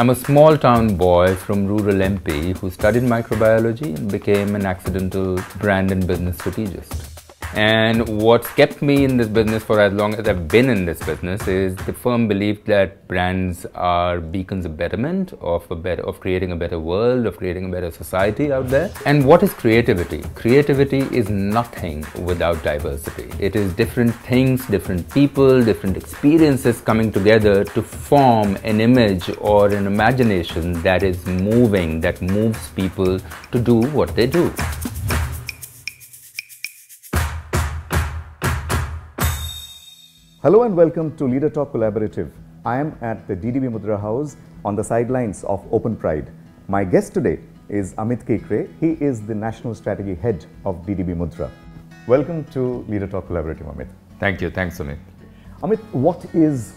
I'm a small town boy from rural MP who studied microbiology and became an accidental brand and business strategist. And what's kept me in this business for as long as I've been in this business is the firm belief that brands are beacons of betterment, of a better, of creating a better world, of creating a better society out there. And what is creativity? Creativity is nothing without diversity. It is different things, different people, different experiences coming together to form an image or an imagination that is moving, that moves people to do what they do. Hello and welcome to Leader Talk Collaborative. I am at the DDB Mudra House on the sidelines of Open Pride. My guest today is Amit Kekre. He is the National Strategy Head of DDB Mudra. Welcome to Leader Talk Collaborative, Amit. Thank you. Thanks, Amit. Amit, what is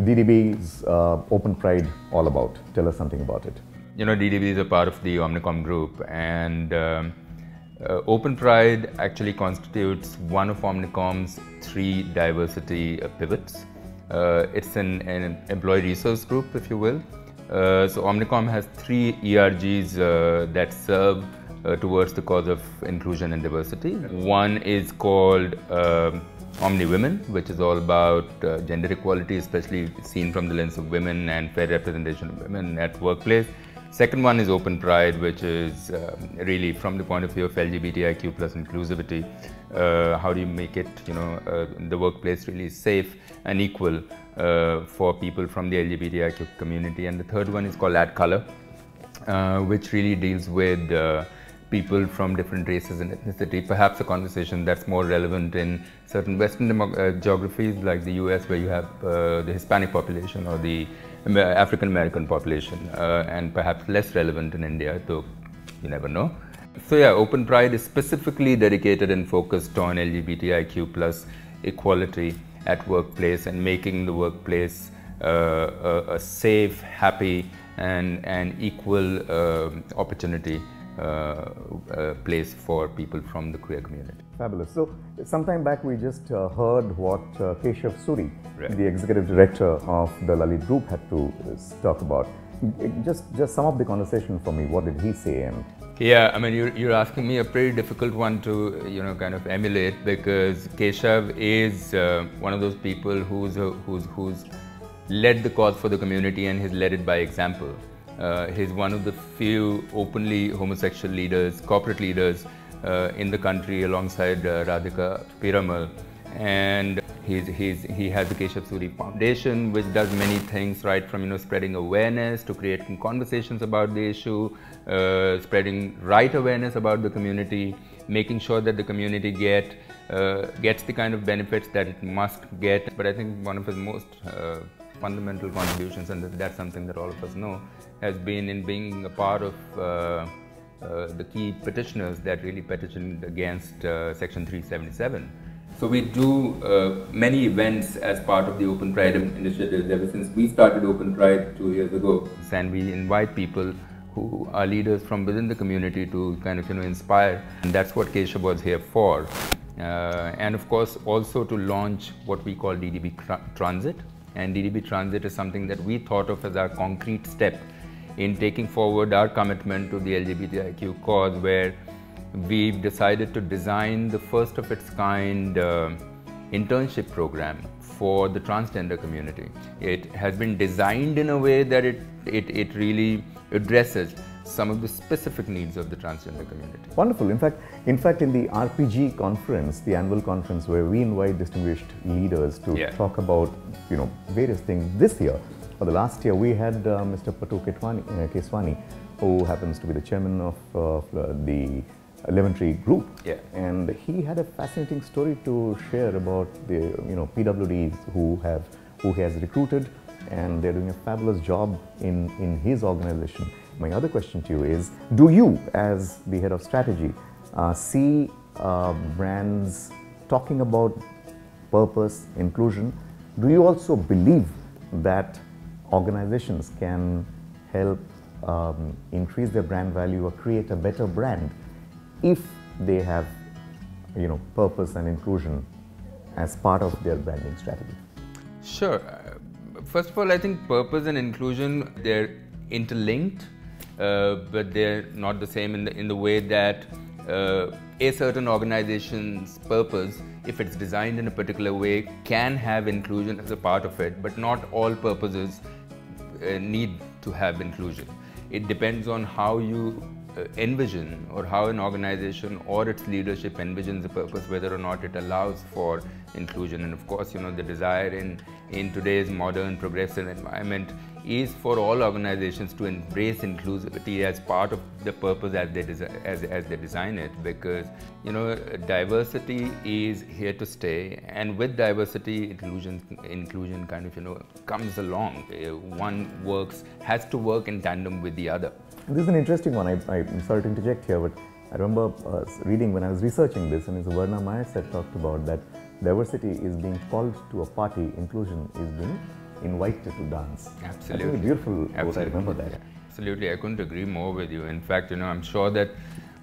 DDB's uh, Open Pride all about? Tell us something about it. You know, DDB is a part of the Omnicom group and um, uh, Open Pride actually constitutes one of Omnicom's three diversity uh, pivots. Uh, it's an, an, employee resource group, if you will. Uh, so Omnicom has three ERGs uh, that serve uh, towards the cause of inclusion and diversity. One is called Omni Women, which is all about gender equality, especially seen from the lens of women and fair representation of women at workplace. Second one is Open Pride, which is um, really from the point of view of LGBTIQ plus inclusivity. Uh, how do you make it, you know, uh, the workplace really safe and equal uh, for people from the LGBTIQ community? And the third one is called Add Color, uh, which really deals with uh, people from different races and ethnicity. Perhaps a conversation that's more relevant in certain Western uh, geographies like the US, where you have the Hispanic population or the African American population uh, and perhaps less relevant in India, though you never know. So yeah, Open Pride is specifically dedicated and focused on LGBTIQ plus equality at workplace and making the workplace uh, a, a, safe, happy and, and equal uh, opportunity uh, uh, place for people from the queer community. Fabulous. So, sometime back we just uh, heard what uh, Keshav Suri, right. the executive director of the Lalit Group, had to talk about. Just, just sum up the conversation for me. What did he say? And yeah, I mean, you're, you're asking me a pretty difficult one to, you know, kind of emulate because Keshav is uh, one of those people who's, uh, who's, who's led the cause for the community and has led it by example. Uh, he's one of the few openly homosexual leaders, corporate leaders uh, in the country alongside uh, Radhika Piramal. And he's, he's, he has the Keshav Suri Foundation, which does many things, right from you know spreading awareness to creating conversations about the issue, uh, spreading right awareness about the community, making sure that the community get uh, gets the kind of benefits that it must get. But I think one of his most uh, fundamental contributions, and that's something that all of us know, has been in being a part of uh, uh, the key petitioners that really petitioned against uh, Section 377. So we do uh, many events as part of the Open Pride initiative ever since we started Open Pride two years ago. And we invite people who are leaders from within the community to kind of you know inspire. And that's what Keshav was here for. Uh, and of course also to launch what we call DDB Transit. And DDB Transit is something that we thought of as our concrete step in taking forward our commitment to the LGBTIQ cause, where we've decided to design the first of its kind uh, internship program for the transgender community. It has been designed in a way that it, it, it really addresses some of the specific needs of the transgender community. Wonderful. In fact, in fact, in the RPG conference, the annual conference where we invite distinguished leaders to yeah. talk about, you know, various things this year, for the last year, we had uh, Mr. Patu Ketwani, uh, Keswani, who happens to be the chairman of uh, the Lemon Tree Group. Yeah. And he had a fascinating story to share about the you know PWDs who have who he has recruited and they're doing a fabulous job in, in his organization. My other question to you is, do you as the head of strategy uh, see uh, brands talking about purpose, inclusion? Do you also believe that organizations can help um, increase their brand value or create a better brand if they have you know purpose and inclusion as part of their branding strategy? Sure. Uh, first of all i think purpose and inclusion they're interlinked, but they're not the same in the in the way that uh, a certain organization's purpose, if it's designed in a particular way, can have inclusion as a part of it, but not all purposes uh, need to have inclusion. It depends on how you uh, envision or how an organization or its leadership envisions a purpose, whether or not it allows for inclusion. And of course, you know, the desire in, in today's modern progressive environment is for all organizations to embrace inclusivity as part of the purpose as they, as, as they design it because you know diversity is here to stay and with diversity inclusion inclusion kind of you know comes along. Uh, one works has to work in tandem with the other. This is an interesting one. I, I'm sorry to interject here but I remember uh, reading when I was researching this and it's Verna Myers that talked about that diversity is being called to a party inclusion is being invited to dance. Absolutely. That's beautiful Absolutely. I remember that. Absolutely. I couldn't agree more with you. In fact, you know, I'm sure that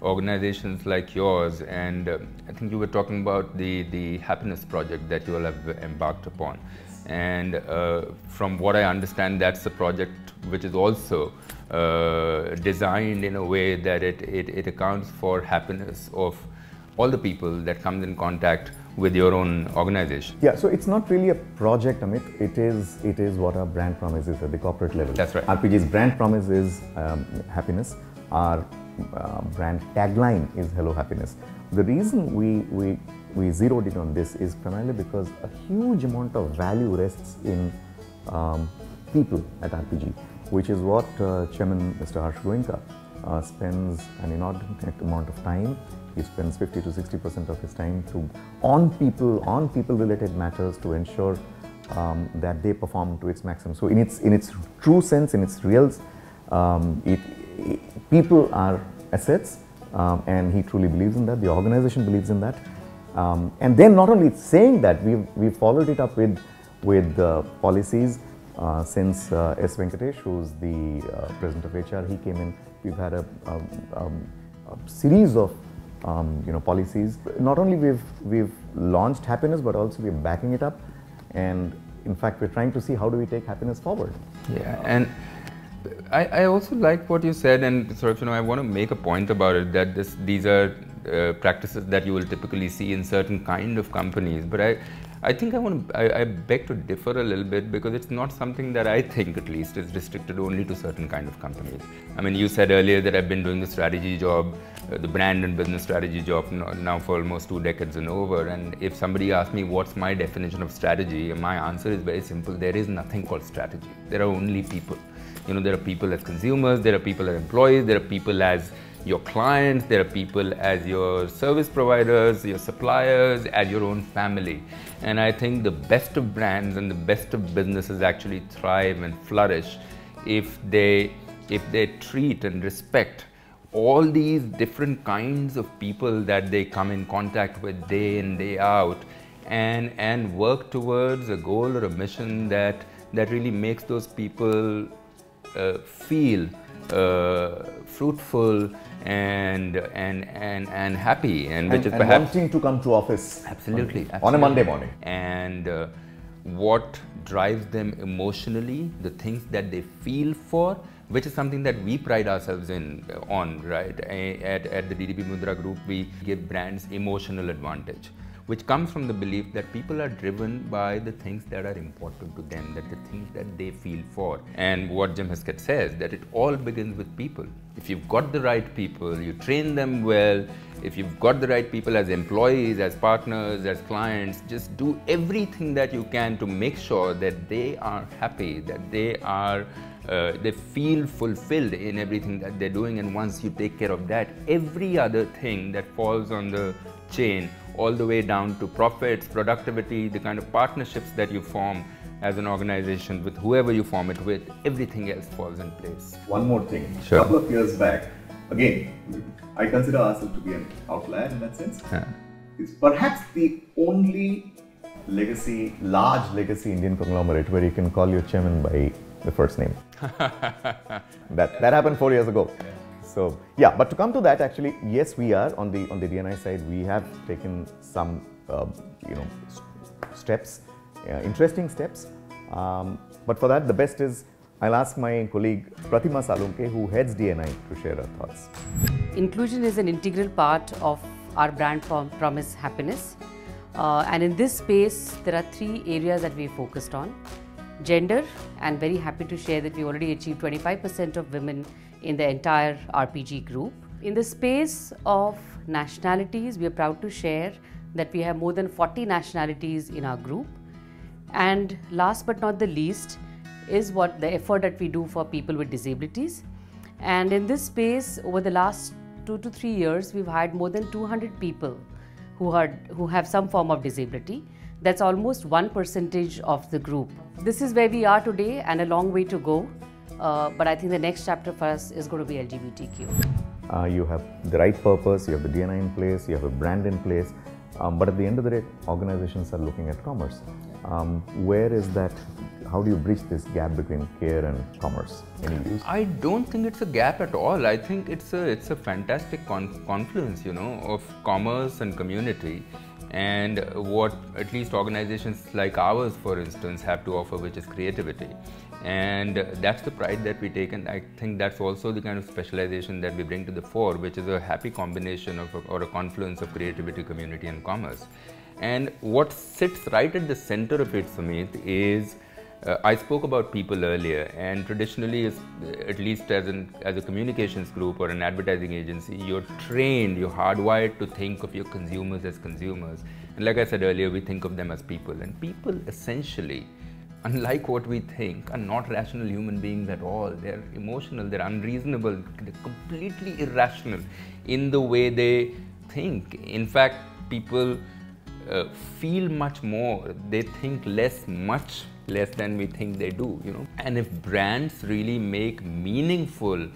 organizations like yours, and uh, I think you were talking about the, the happiness project that you all have embarked upon. And uh, from what I understand, that's a project which is also uh, designed in a way that it, it, it accounts for happiness of all the people that comes in contact with your own organization. Yeah, so it's not really a project, Amit. It is it is what our brand promise is at the corporate level. That's right. RPG's brand promise is um, happiness. Our uh, brand tagline is Hello Happiness. The reason we we we zeroed in on this is primarily because a huge amount of value rests in um, people at RPG, which is what uh, Chairman Mr. Harsh Goenka uh, spends an inordinate amount of time he spends 50 to 60 percent of his time to on people on people related matters to ensure um, that they perform to its maximum. So in its in its true sense, in its real, um, it, it, people are assets, um, and he truly believes in that. The organization believes in that, um, and then not only saying that, we've we followed it up with with uh, policies. Uh, since uh, S. Venkatesh, who's the uh, president of HR, he came in. We've had a, a, a series of um, you know, policies. Not only we've, we've launched happiness, but also we're backing it up. And in fact, we're trying to see how do we take happiness forward. Yeah, and I, I also like what you said, and sort of, you know, I want to make a point about it that this, these are uh, practices that you will typically see in certain kind of companies. But I, I think I want to, I, I, beg to differ a little bit because it's not something that I think at least is restricted only to certain kind of companies. I mean, you said earlier that I've been doing the strategy job, uh, the brand and business strategy job now for almost two decades and over. And if somebody asks me what's my definition of strategy, my answer is very simple. There is nothing called strategy. There are only people. You know, there are people as consumers, there are people as employees, there are people as your clients, there are people as your service providers, your suppliers, as your own family. And I think the best of brands and the best of businesses actually thrive and flourish if they if they treat and respect all these different kinds of people that they come in contact with day in day out and and work towards a goal or a mission that that really makes those people uh, feel uh, fruitful and and and and happy and, and which is and perhaps wanting to come to office absolutely, absolutely. on a Monday morning. And uh, what drives them emotionally the things that they feel for which is something that we pride ourselves in uh, on right? At, at the DDB Mudra group we give brands emotional advantage which comes from the belief that people are driven by the things that are important to them, that the things that they feel for. And what Jim Heskett says, that it all begins with people. If you've got the right people, you train them well, if you've got the right people as employees, as partners, as clients, just do everything that you can to make sure that they are happy, that they are uh, they feel fulfilled in everything that they're doing and once you take care of that every other thing that falls on the chain all the way down to profits, productivity, the kind of partnerships that you form as an organization with whoever you form it with, everything else falls in place. One more thing. Sure. A couple of years back, again, I consider ourselves to be an outlier in that sense. Yeah. It's perhaps the only legacy, large legacy Indian conglomerate where you can call your chairman by the first name. that, that happened four years ago. Yeah. So yeah, but to come to that, actually, yes, we are on the on the DNI side. We have taken some uh, you know steps, uh, interesting steps. Um, but for that, the best is I'll ask my colleague Pratima Salunke, who heads DNI, to share her thoughts. Inclusion is an integral part of our brand promise happiness. Uh, and in this space, there are three areas that we focused on. Gender, and very happy to share that we already achieved 25% of women in the entire RPG group. In the space of nationalities, we are proud to share that we have more than 40 nationalities in our group. And last but not the least, is what the effort that we do for people with disabilities. And in this space, over the last two to three years, we've hired more than 200 people who, are, who have some form of disability. That's almost one percentage of the group. This is where we are today and a long way to go. Uh, but I think the next chapter for us is going to be LGBTQ. Uh, you have the right purpose, you have the DNA in place, you have a brand in place, um, but at the end of the day, organizations are looking at commerce. Um, where is that how do you bridge this gap between care and commerce? Any views? I don't think it's a gap at all. I think it's a it's a fantastic con confluence, you know, of commerce and community, and what at least organizations like ours, for instance, have to offer, which is creativity, and that's the pride that we take. And I think that's also the kind of specialization that we bring to the fore, which is a happy combination of or a confluence of creativity, community, and commerce. And what sits right at the center of it, Sumeet, is uh, I spoke about people earlier, and traditionally, at least as, an, as a communications group or an advertising agency, you're trained, you're hardwired to think of your consumers as consumers. And like I said earlier, we think of them as people. And people essentially, unlike what we think, are not rational human beings at all. They're emotional, they're unreasonable, they're completely irrational in the way they think. In fact, people uh, feel much more, they think less, much less than we think they do, you know. And if brands really make meaningful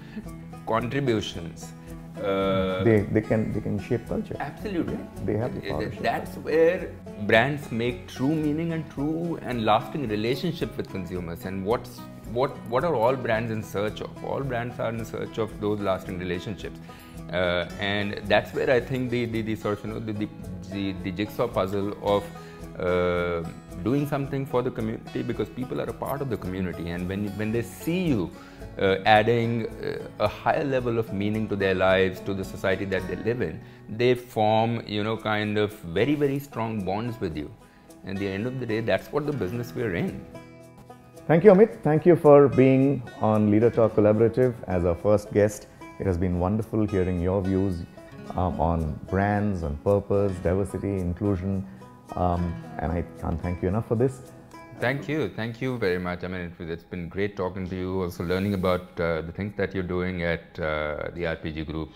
contributions, uh, they, they can they can shape culture. Absolutely, they have the power. That's where brands make true meaning and true and lasting relationship with consumers. And what's what what are all brands in search of? All brands are in search of those lasting relationships. Uh, and that's where I think the, the, the sort of you know the, the, the, the jigsaw puzzle of uh, doing something for the community because people are a part of the community and when, when they see you uh, adding uh, a higher level of meaning to their lives to the society that they live in they form you know kind of very very strong bonds with you and at the end of the day that's what the business we're in thank you amit thank you for being on leader talk collaborative as our first guest it has been wonderful hearing your views um, on brands on purpose diversity inclusion um, and I can't thank you enough for this. Thank you. Thank you very much. I mean, it, has been great talking to you, also learning about uh, the things that you're doing at uh, the RPG group.